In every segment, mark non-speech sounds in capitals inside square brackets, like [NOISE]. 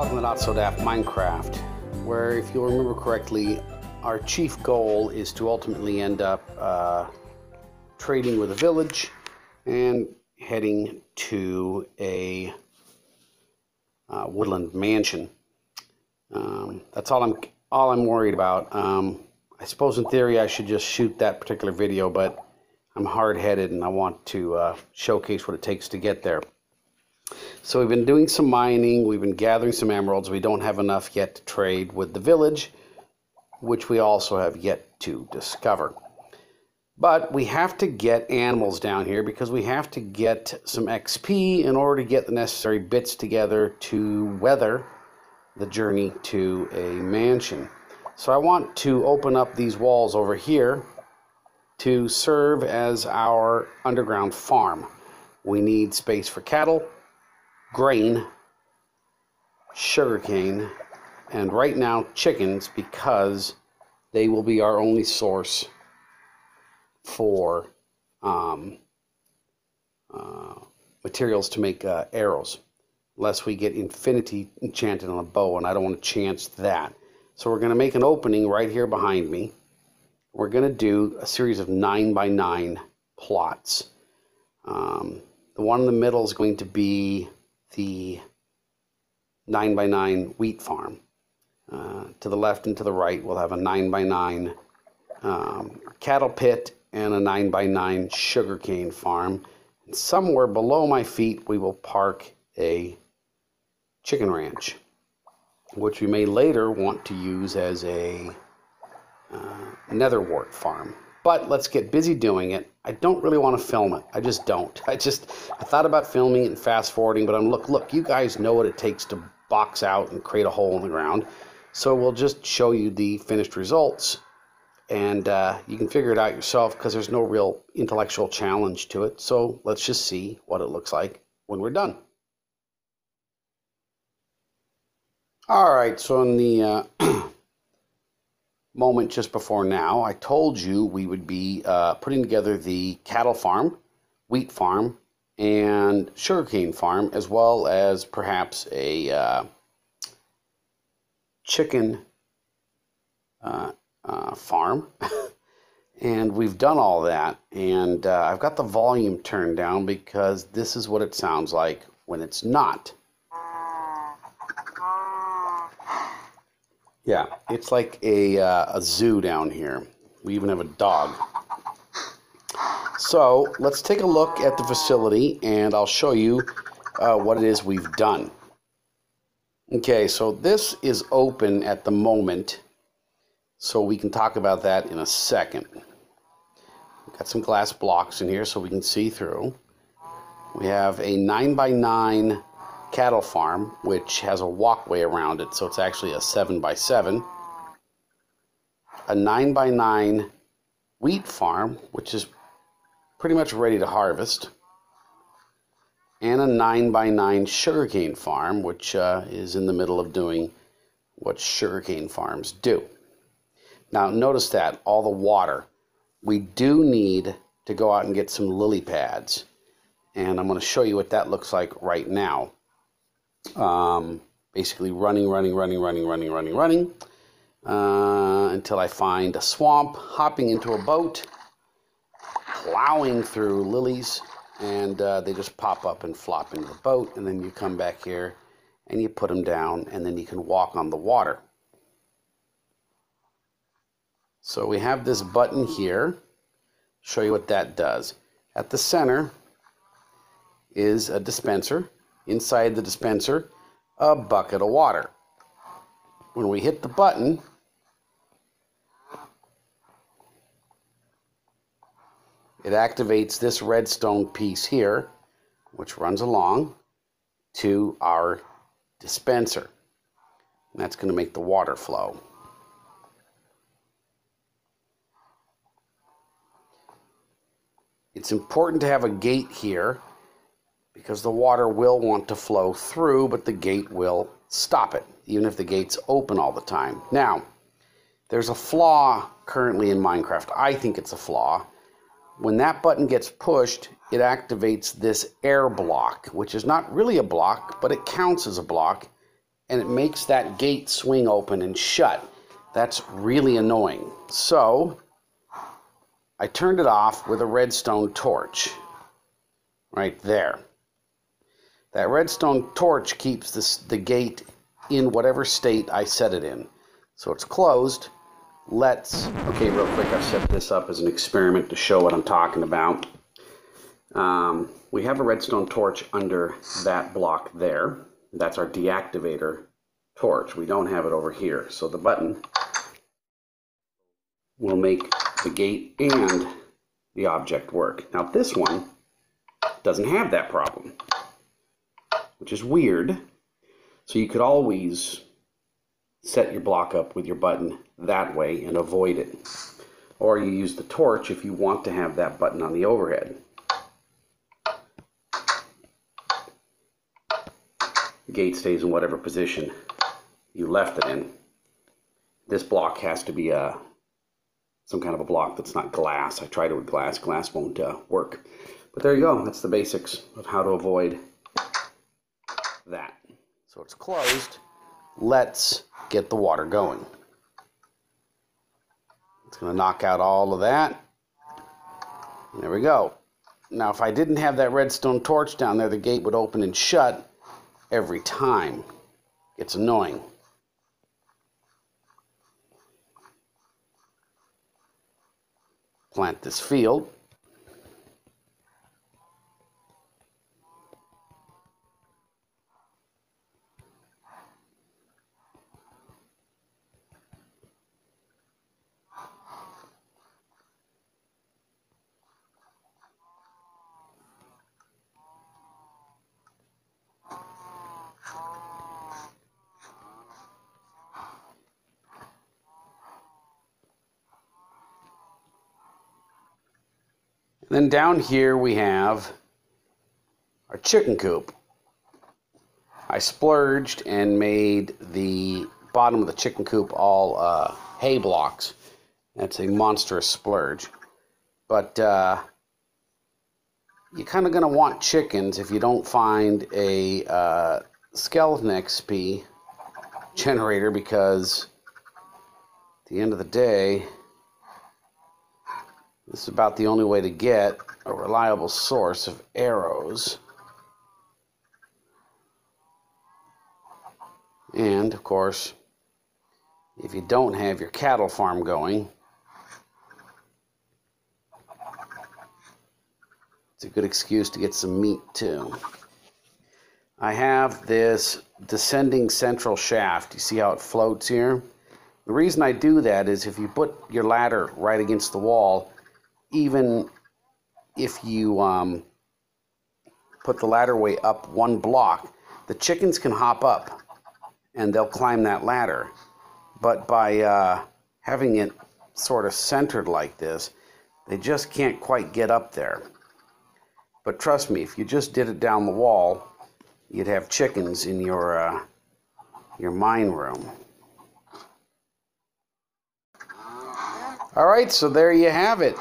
welcome to Not So Daft Minecraft, where, if you'll remember correctly, our chief goal is to ultimately end up uh, trading with a village and heading to a uh, woodland mansion. Um, that's all I'm all I'm worried about. Um, I suppose in theory I should just shoot that particular video, but I'm hard-headed and I want to uh, showcase what it takes to get there. So we've been doing some mining, we've been gathering some emeralds. We don't have enough yet to trade with the village, which we also have yet to discover. But we have to get animals down here because we have to get some XP in order to get the necessary bits together to weather the journey to a mansion. So I want to open up these walls over here to serve as our underground farm. We need space for cattle, grain, sugarcane, and right now chickens because they will be our only source for um, uh, materials to make uh, arrows, unless we get infinity enchanted on a bow, and I don't want to chance that. So we're going to make an opening right here behind me. We're going to do a series of 9 by 9 plots. Um, the one in the middle is going to be the 9 by 9 wheat farm. Uh, to the left and to the right, we'll have a 9 by 9 um, cattle pit and a 9 by 9 sugarcane farm. And somewhere below my feet, we will park a chicken ranch, which we may later want to use as a uh, nether wart farm. But let's get busy doing it. I don't really want to film it. I just don't. I just I thought about filming it and fast forwarding, but I'm look look. You guys know what it takes to box out and create a hole in the ground. So we'll just show you the finished results, and uh, you can figure it out yourself because there's no real intellectual challenge to it. So let's just see what it looks like when we're done. All right. So in the uh, [CLEARS THROAT] moment just before now, I told you we would be uh, putting together the cattle farm, wheat farm, and sugarcane farm, as well as perhaps a uh, chicken uh, uh farm. [LAUGHS] and we've done all that. And uh, I've got the volume turned down because this is what it sounds like when it's not. Yeah, it's like a, uh, a zoo down here. We even have a dog. So let's take a look at the facility and I'll show you uh, what it is we've done. Okay, so this is open at the moment, so we can talk about that in a second. We've got some glass blocks in here so we can see through. We have a 9 by 9 cattle farm, which has a walkway around it, so it's actually a 7 by 7 A 9 by 9 wheat farm, which is pretty much ready to harvest. And a 9 by 9 sugarcane farm, which uh, is in the middle of doing what sugarcane farms do. Now, notice that all the water. We do need to go out and get some lily pads. And I'm going to show you what that looks like right now um, basically running, running, running, running, running, running, running uh, until I find a swamp, hopping into a boat, plowing through lilies, and uh, they just pop up and flop into the boat. And then you come back here and you put them down, and then you can walk on the water. So we have this button here. Show you what that does. At the center is a dispenser inside the dispenser a bucket of water. When we hit the button, it activates this redstone piece here, which runs along to our dispenser. And that's going to make the water flow. It's important to have a gate here because the water will want to flow through, but the gate will stop it, even if the gate's open all the time. Now, there's a flaw currently in Minecraft. I think it's a flaw. When that button gets pushed, it activates this air block, which is not really a block, but it counts as a block, and it makes that gate swing open and shut. That's really annoying. So I turned it off with a redstone torch right there. That redstone torch keeps this, the gate in whatever state I set it in. So it's closed. Let's, okay, real quick, I've set this up as an experiment to show what I'm talking about. Um, we have a redstone torch under that block there. That's our deactivator torch. We don't have it over here. So the button will make the gate and the object work. Now this one doesn't have that problem, which is weird. So you could always set your block up with your button that way and avoid it. Or you use the torch if you want to have that button on the overhead. The gate stays in whatever position you left it in. This block has to be a some kind of a block that's not glass. I tried it with glass. Glass won't uh, work. But there you go. That's the basics of how to avoid that. So it's closed. Let's get the water going. It's going to knock out all of that. There we go. Now, if I didn't have that redstone torch down there, the gate would open and shut every time. It's annoying. plant this field. Then down here we have our chicken coop. I splurged and made the bottom of the chicken coop all uh, hay blocks. That's a monstrous splurge. But uh, you're kind of going to want chickens if you don't find a uh, skeleton XP generator because at the end of the day, this is about the only way to get a reliable source of arrows. And, of course, if you don't have your cattle farm going, it's a good excuse to get some meat too. I have this descending central shaft. You see how it floats here? The reason I do that is if you put your ladder right against the wall, even if you um, put the ladder way up one block, the chickens can hop up and they'll climb that ladder. But by uh, having it sort of centered like this, they just can't quite get up there. But trust me, if you just did it down the wall, you'd have chickens in your uh, your mine room. All right, so there you have it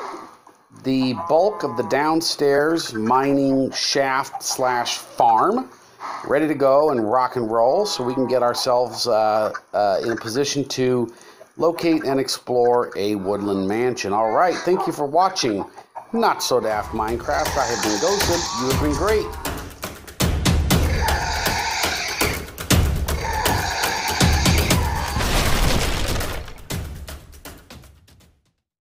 the bulk of the downstairs mining shaft slash farm ready to go and rock and roll so we can get ourselves uh, uh, in a position to locate and explore a woodland mansion. All right, thank you for watching Not So Daft Minecraft. I have been Ghosted. You have been great.